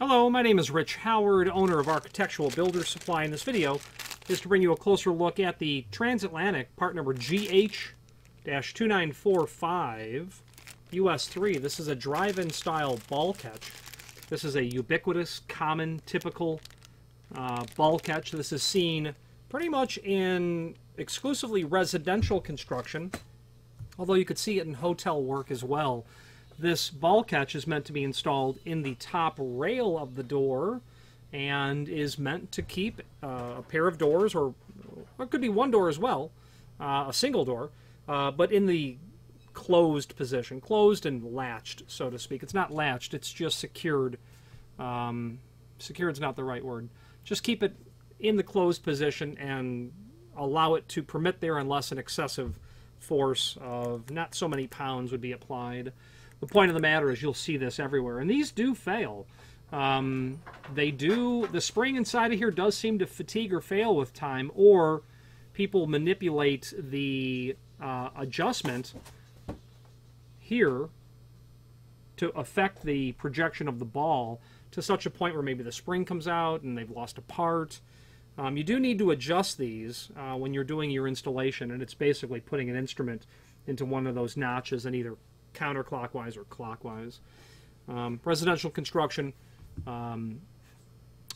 Hello, my name is Rich Howard, owner of Architectural Builder Supply. In this video is to bring you a closer look at the Transatlantic part number GH-2945 US3. This is a drive-in style ball catch. This is a ubiquitous, common, typical uh, ball catch. This is seen pretty much in exclusively residential construction, although you could see it in hotel work as well. This ball catch is meant to be installed in the top rail of the door and is meant to keep uh, a pair of doors, or, or, it could be one door as well, uh, a single door, uh, but in the closed position, closed and latched, so to speak. It's not latched, it's just secured. Um, secured is not the right word. Just keep it in the closed position and allow it to permit there unless an excessive force of not so many pounds would be applied the point of the matter is you'll see this everywhere. And these do fail. Um, they do, the spring inside of here does seem to fatigue or fail with time, or people manipulate the uh, adjustment here to affect the projection of the ball to such a point where maybe the spring comes out and they've lost a part. Um, you do need to adjust these uh, when you're doing your installation, and it's basically putting an instrument into one of those notches and either counterclockwise or clockwise. Um, residential construction, um,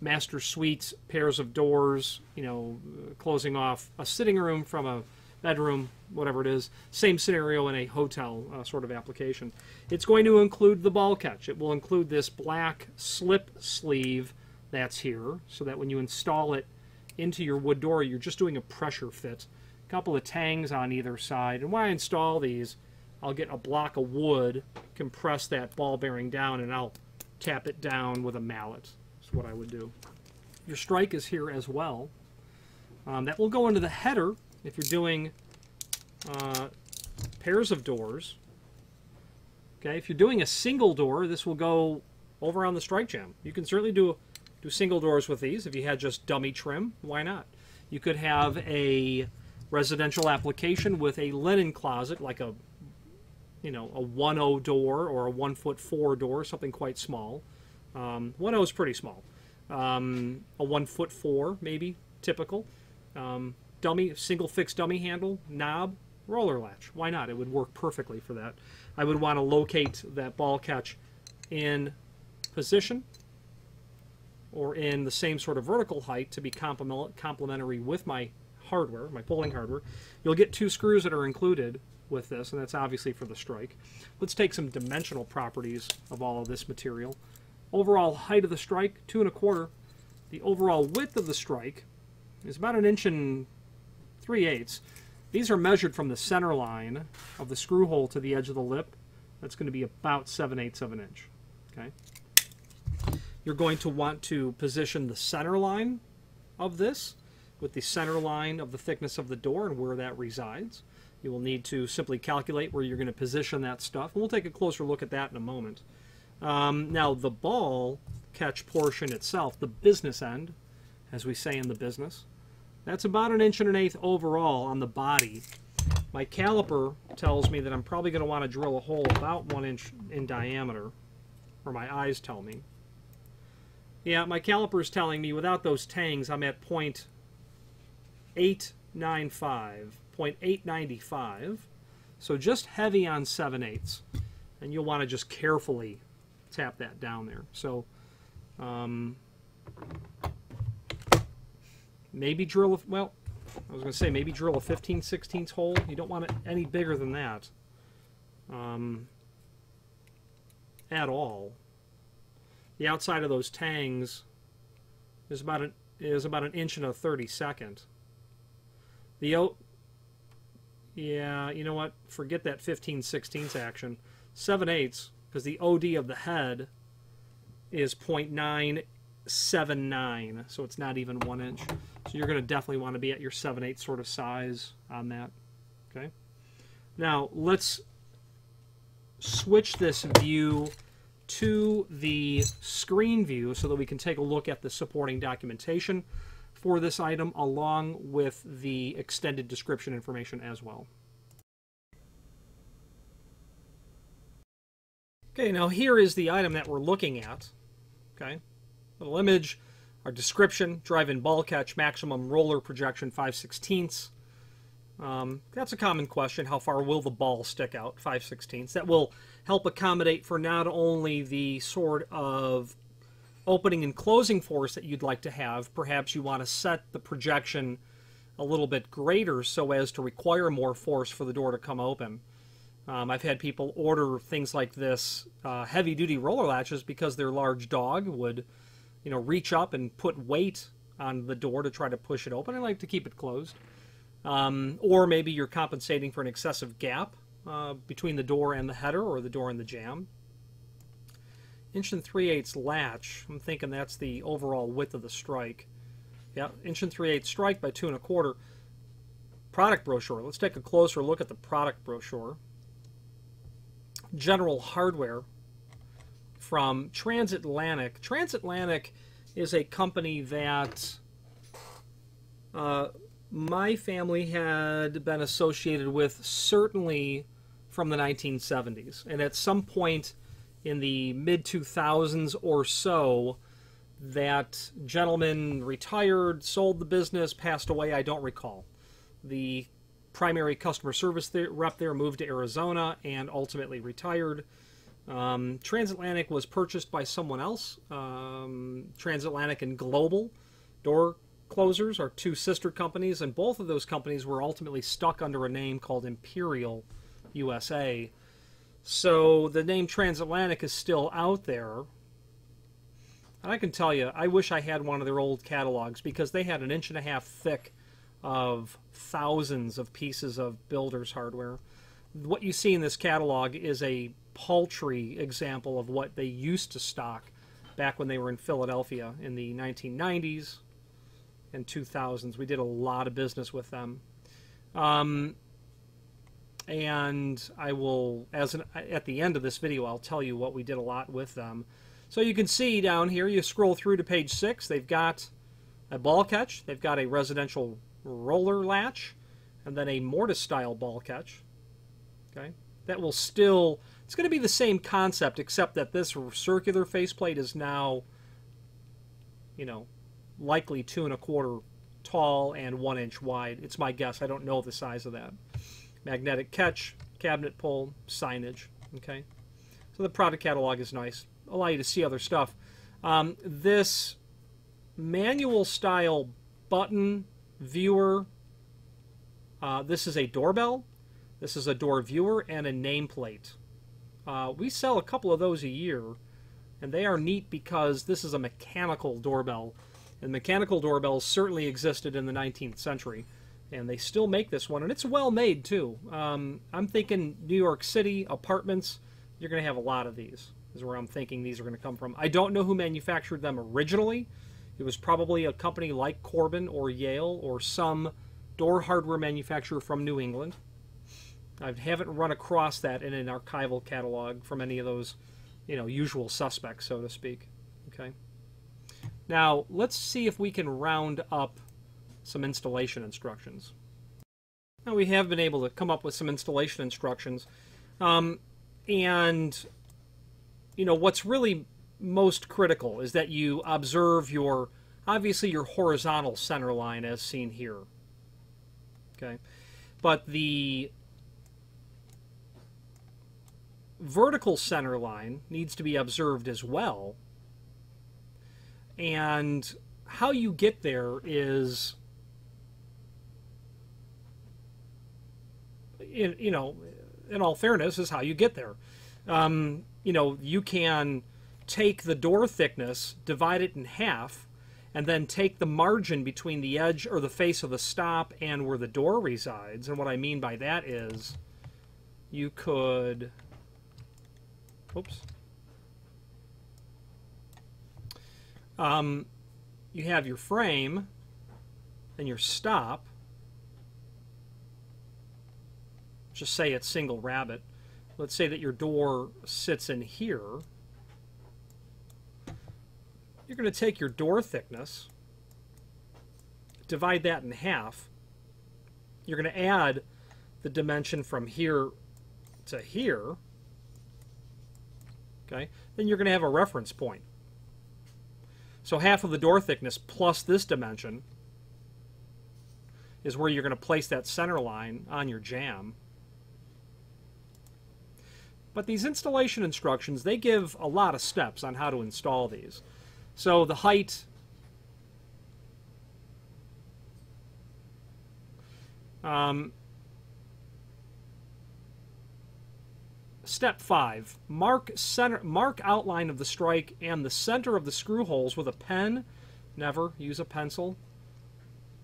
master suites, pairs of doors, you know, closing off a sitting room from a bedroom, whatever it is. Same scenario in a hotel uh, sort of application. It's going to include the ball catch. It will include this black slip sleeve that's here, so that when you install it into your wood door, you're just doing a pressure fit. A couple of tangs on either side. And why install these I'll get a block of wood, compress that ball bearing down, and I'll tap it down with a mallet. That's what I would do. Your strike is here as well. Um, that will go into the header if you're doing uh, pairs of doors. Okay, if you're doing a single door, this will go over on the strike jamb. You can certainly do do single doors with these. If you had just dummy trim, why not? You could have a residential application with a linen closet, like a you know, a 1.0 door or a 1 foot 4 door, something quite small. Um, 1.0 is pretty small. Um, a 1 foot 4, maybe, typical. Um, dummy, single fixed dummy handle, knob, roller latch. Why not? It would work perfectly for that. I would want to locate that ball catch in position or in the same sort of vertical height to be complementary with my hardware, my pulling hardware. You'll get two screws that are included with this, and that's obviously for the strike. Let's take some dimensional properties of all of this material. Overall height of the strike, two and a quarter. The overall width of the strike is about an inch and three eighths. These are measured from the center line of the screw hole to the edge of the lip. That's going to be about 7 eighths of an inch. Okay. You're going to want to position the center line of this with the center line of the thickness of the door and where that resides. You will need to simply calculate where you're going to position that stuff. And we'll take a closer look at that in a moment. Um, now, the ball catch portion itself, the business end, as we say in the business, that's about an inch and an eighth overall on the body. My caliper tells me that I'm probably going to want to drill a hole about one inch in diameter, or my eyes tell me. Yeah, my caliper is telling me without those tangs I'm at point 895. 0.895. So just heavy on 7 eighths. And you'll want to just carefully tap that down there. So um, maybe drill, a, well, I was going to say maybe drill a 15 16 hole. You don't want it any bigger than that um, at all. The outside of those tangs is about an is about an inch and a 32nd. The yeah, you know what? Forget that 15 16ths action. 7 eighths, because the OD of the head is 0.979, so it's not even 1 inch. So you're going to definitely want to be at your 7 8 sort of size on that. Okay. Now, let's switch this view to the screen view so that we can take a look at the supporting documentation for this item along with the extended description information as well. Okay, now here is the item that we're looking at. Okay, Little image, our description, drive-in ball catch, maximum roller projection 5 16ths. Um, that's a common question. How far will the ball stick out? 5 16ths. That will help accommodate for not only the sort of opening and closing force that you'd like to have. Perhaps you want to set the projection a little bit greater so as to require more force for the door to come open. Um, I've had people order things like this uh, heavy duty roller latches because their large dog would, you know, reach up and put weight on the door to try to push it open. I like to keep it closed. Um, or maybe you're compensating for an excessive gap uh, between the door and the header or the door and the jamb. Inch and 3 eighths latch, I'm thinking that's the overall width of the strike. Yeah, inch and 3 eighths strike by 2 and a quarter. Product brochure. Let's take a closer look at the product brochure. General Hardware from Transatlantic. Transatlantic is a company that uh, my family had been associated with certainly from the 1970s. And at some point in the mid 2000s or so, that gentleman retired, sold the business, passed away. I don't recall. The primary customer service rep there moved to Arizona and ultimately retired. Um, Transatlantic was purchased by someone else. Um, Transatlantic and Global Door Closers are two sister companies, and both of those companies were ultimately stuck under a name called Imperial USA. So the name Transatlantic is still out there. And I can tell you, I wish I had one of their old catalogs because they had an inch and a half thick of thousands of pieces of builder's hardware. What you see in this catalog is a paltry example of what they used to stock back when they were in Philadelphia in the 1990s and 2000s. We did a lot of business with them. Um, and I will, as an, at the end of this video, I'll tell you what we did a lot with them. So you can see down here, you scroll through to page six, they've got a ball catch, they've got a residential roller latch, and then a mortise style ball catch. Okay, that will still, it's going to be the same concept, except that this circular faceplate is now, you know, likely two and a quarter tall and one inch wide. It's my guess. I don't know the size of that. Magnetic catch, cabinet pull, signage. Okay, so the product catalog is nice. Allow you to see other stuff. Um, this manual style button viewer. Uh, this is a doorbell. This is a door viewer and a nameplate. Uh, we sell a couple of those a year, and they are neat because this is a mechanical doorbell. And mechanical doorbells certainly existed in the 19th century, and they still make this one, and it's well made too. Um, I'm thinking New York City apartments. You're going to have a lot of these. Is where I'm thinking these are going to come from. I don't know who manufactured them originally. It was probably a company like Corbin or Yale or some door hardware manufacturer from New England. I haven't run across that in an archival catalog from any of those, you know, usual suspects, so to speak. Okay. Now, let's see if we can round up some installation instructions. Now, we have been able to come up with some installation instructions. Um, and, you know, what's really most critical is that you observe your, obviously your horizontal center line as seen here. Okay. But the vertical center line needs to be observed as well. And how you get there is, in, you know, in all fairness, is how you get there. Um, you know, you can take the door thickness, divide it in half, and then take the margin between the edge or the face of the stop and where the door resides. And what I mean by that is you could, oops, um, you have your frame and your stop. Just say it's single rabbet. Let's say that your door sits in here you're going to take your door thickness, divide that in half. You're going to add the dimension from here to here. Okay, then you're going to have a reference point. So half of the door thickness plus this dimension is where you're going to place that center line on your jamb. But these installation instructions, they give a lot of steps on how to install these. So the height um, Step 5. Mark center mark outline of the strike and the center of the screw holes with a pen. Never use a pencil.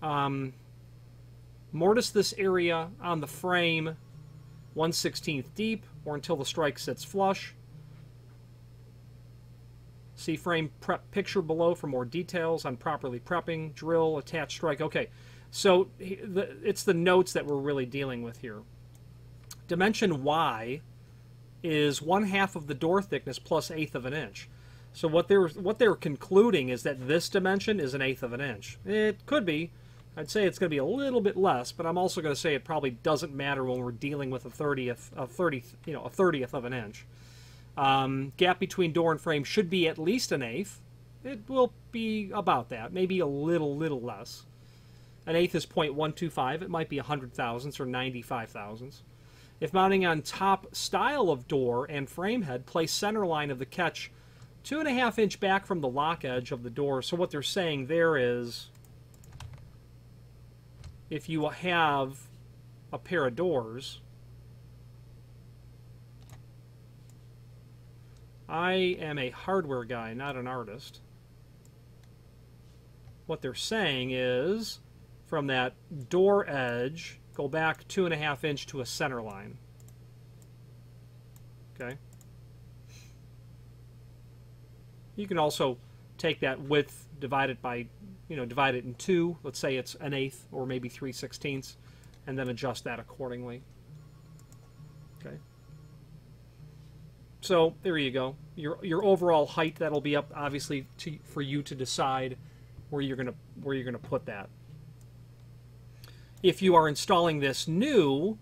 Um, mortise this area on the frame 1 16th deep or until the strike sits flush. See frame prep picture below for more details on properly prepping, drill, attach strike. Okay, so it's the notes that we're really dealing with here. Dimension Y is one half of the door thickness plus eighth of an inch. So what they're what they're concluding is that this dimension is an eighth of an inch. It could be. I'd say it's going to be a little bit less, but I'm also going to say it probably doesn't matter when we're dealing with a 30th, a 30, you know, a 30th of an inch. Um, gap between door and frame should be at least an eighth. It will be about that, maybe a little, little less. An eighth is 0.125. It might be 100 thousandths or 95 thousandths. If mounting on top style of door and frame head, place center line of the catch two and a half inch back from the lock edge of the door. So what they're saying there is if you have a pair of doors, I am a hardware guy, not an artist. What they're saying is from that door edge go back two and a half inch to a center line. Okay. You can also take that width, divide it by, you know, divide it in two. Let's say it's an eighth or maybe three sixteenths, and then adjust that accordingly. Okay. So there you go. Your your overall height that'll be up obviously to, for you to decide where you're gonna where you're gonna put that if you are installing this new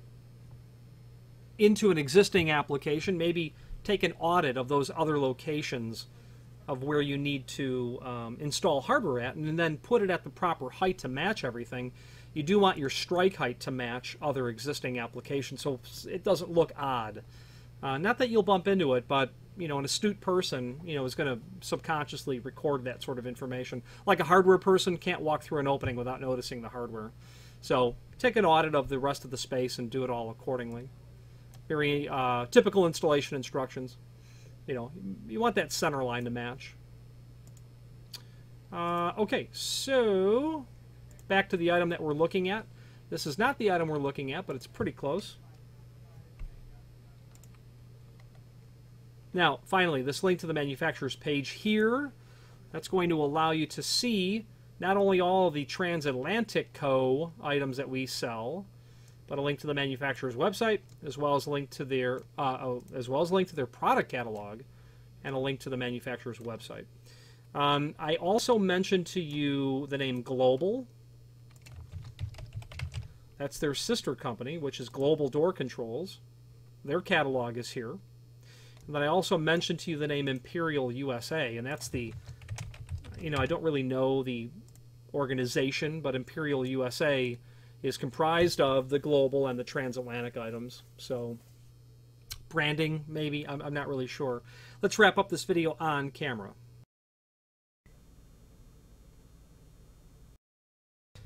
into an existing application, maybe take an audit of those other locations of where you need to um, install hardware at and then put it at the proper height to match everything. You do want your strike height to match other existing applications so it doesn't look odd. Uh, not that you'll bump into it, but you know, an astute person, you know, is going to subconsciously record that sort of information. Like a hardware person can't walk through an opening without noticing the hardware. So take an audit of the rest of the space and do it all accordingly. Very uh, typical installation instructions. You know, you want that center line to match. Uh, okay, so back to the item that we're looking at. This is not the item we're looking at, but it's pretty close. Now, finally, this link to the manufacturer's page here, that's going to allow you to see not only all the Transatlantic Co. items that we sell, but a link to the manufacturer's website, as well as a link to their, uh, oh, as well as link to their product catalog, and a link to the manufacturer's website. Um, I also mentioned to you the name Global. That's their sister company, which is Global Door Controls. Their catalog is here. And then I also mentioned to you the name Imperial USA, and that's the, you know, I don't really know the organization, but Imperial USA is comprised of the global and the transatlantic items. So branding, maybe, I'm, I'm not really sure. Let's wrap up this video on camera.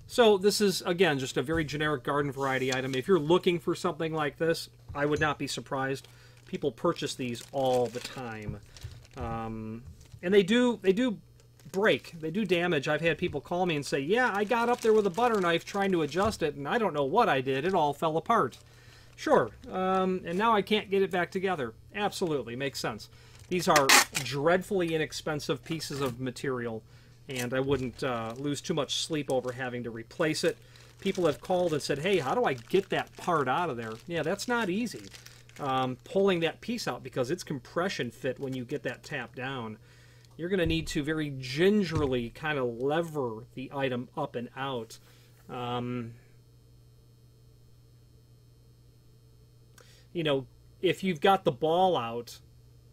So this is, again, just a very generic garden variety item. If you're looking for something like this, I would not be surprised. People purchase these all the time. Um, and they do they do break. They do damage. I've had people call me and say, yeah, I got up there with a butter knife trying to adjust it, and I don't know what I did. It all fell apart. Sure. Um, and now I can't get it back together. Absolutely. Makes sense. These are dreadfully inexpensive pieces of material, and I wouldn't uh, lose too much sleep over having to replace it. People have called and said, hey, how do I get that part out of there? Yeah, that's not easy. Um, pulling that piece out because it's compression fit when you get that tap down you're going to need to very gingerly kind of lever the item up and out. Um, you know, if you've got the ball out,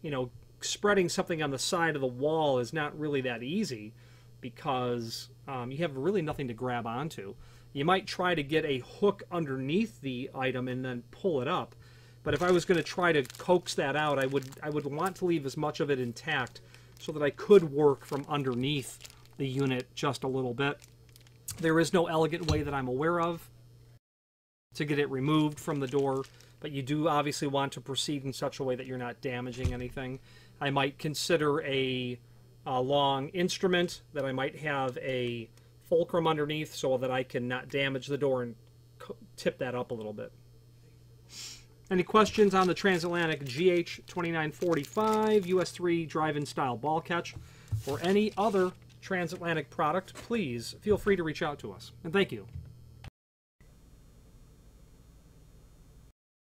you know, spreading something on the side of the wall is not really that easy. because um, you have really nothing to grab onto. You might try to get a hook underneath the item and then pull it up. But if I was going to try to coax that out, I would I would want to leave as much of it intact so that I could work from underneath the unit just a little bit. There is no elegant way that I'm aware of to get it removed from the door, but you do obviously want to proceed in such a way that you're not damaging anything. I might consider a, a long instrument that I might have a fulcrum underneath so that I can not damage the door and tip that up a little bit. Any questions on the Transatlantic GH2945 US3 drive-in style ball catch or any other transatlantic product, please feel free to reach out to us. And thank you.